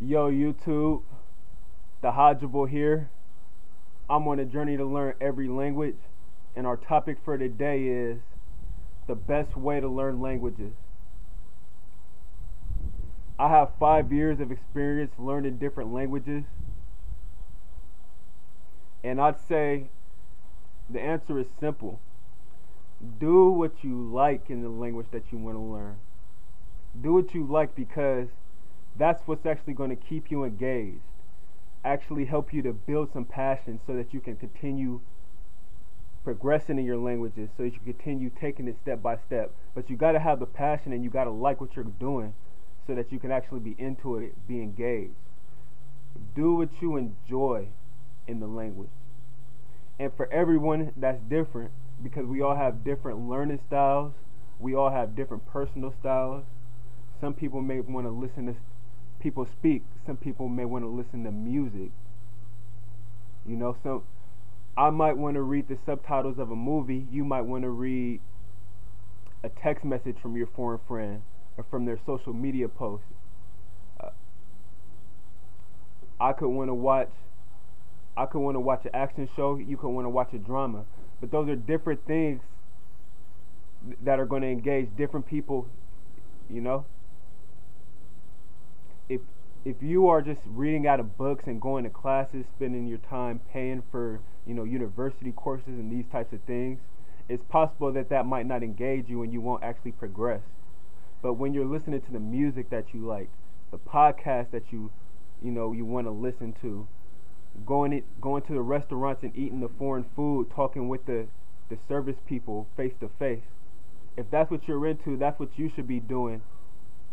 Yo, YouTube, the Hodgeable here. I'm on a journey to learn every language, and our topic for today is the best way to learn languages. I have five years of experience learning different languages, and I'd say the answer is simple do what you like in the language that you want to learn. Do what you like because that's what's actually going to keep you engaged, actually help you to build some passion so that you can continue progressing in your languages, so that you continue taking it step by step. But you got to have the passion and you got to like what you're doing so that you can actually be into it, be engaged. Do what you enjoy in the language. And for everyone, that's different because we all have different learning styles. We all have different personal styles. Some people may want to listen to people speak. Some people may want to listen to music. You know, some I might want to read the subtitles of a movie. You might want to read a text message from your foreign friend or from their social media post. Uh, I could want to watch I could want to watch an action show, you could want to watch a drama. But those are different things that are going to engage different people, you know? If if you are just reading out of books and going to classes, spending your time paying for, you know, university courses and these types of things, it's possible that that might not engage you and you won't actually progress. But when you're listening to the music that you like, the podcast that you, you know, you want to listen to, going it, going to the restaurants and eating the foreign food, talking with the the service people face to face. If that's what you're into, that's what you should be doing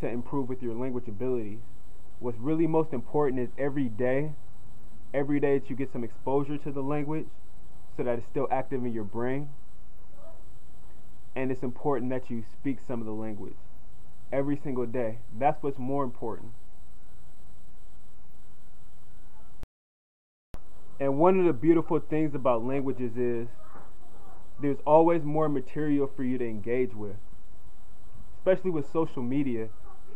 to improve with your language abilities. What's really most important is every day, every day that you get some exposure to the language so that it's still active in your brain. And it's important that you speak some of the language every single day. That's what's more important. And one of the beautiful things about languages is there's always more material for you to engage with. Especially with social media,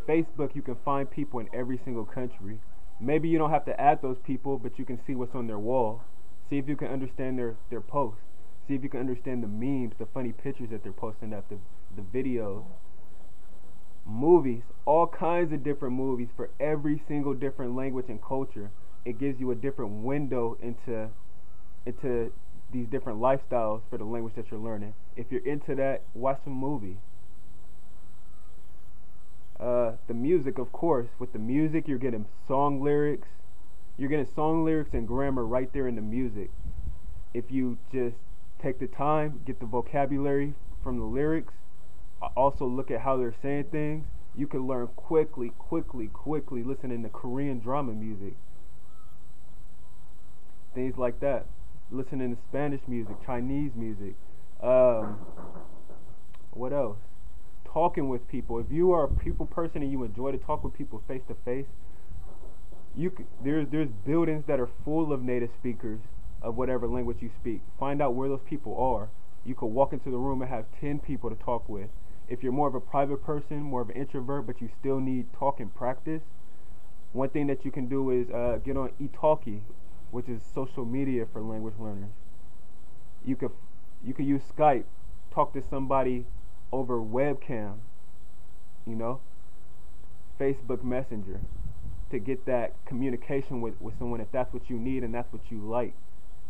Facebook, you can find people in every single country. Maybe you don't have to add those people, but you can see what's on their wall. See if you can understand their, their posts. See if you can understand the memes, the funny pictures that they're posting up, the, the videos. Movies, all kinds of different movies for every single different language and culture it gives you a different window into into these different lifestyles for the language that you're learning. If you're into that, watch a movie. Uh, the music, of course, with the music, you're getting song lyrics. You're getting song lyrics and grammar right there in the music. If you just take the time, get the vocabulary from the lyrics, also look at how they're saying things, you can learn quickly, quickly, quickly listening to Korean drama music things like that. Listening to Spanish music, Chinese music. Um, what else? Talking with people. If you are a people person and you enjoy to talk with people face to face, you c- there's there's buildings that are full of native speakers of whatever language you speak. Find out where those people are. You could walk into the room and have 10 people to talk with. If you're more of a private person, more of an introvert, but you still need talking practice, one thing that you can do is uh, get on Italki which is social media for language learners. You could you could use Skype, talk to somebody over webcam, you know, Facebook Messenger to get that communication with, with someone if that's what you need and that's what you like.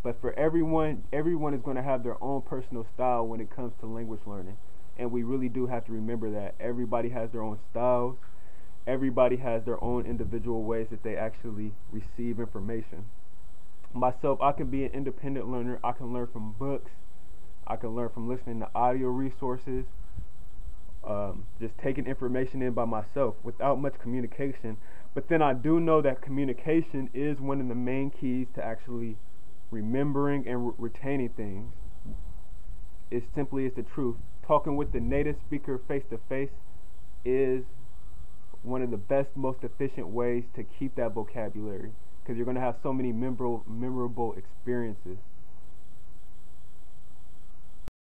But for everyone, everyone is going to have their own personal style when it comes to language learning. And we really do have to remember that. Everybody has their own styles. Everybody has their own individual ways that they actually receive information myself, I can be an independent learner. I can learn from books. I can learn from listening to audio resources. Just taking information in by myself without much communication. But then I do know that communication is one of the main keys to actually remembering and re- retaining things. It simply is the truth. Talking with the native speaker face to face is one of the best, most efficient ways to keep that vocabulary because you're going to have so many memorable, memorable experiences.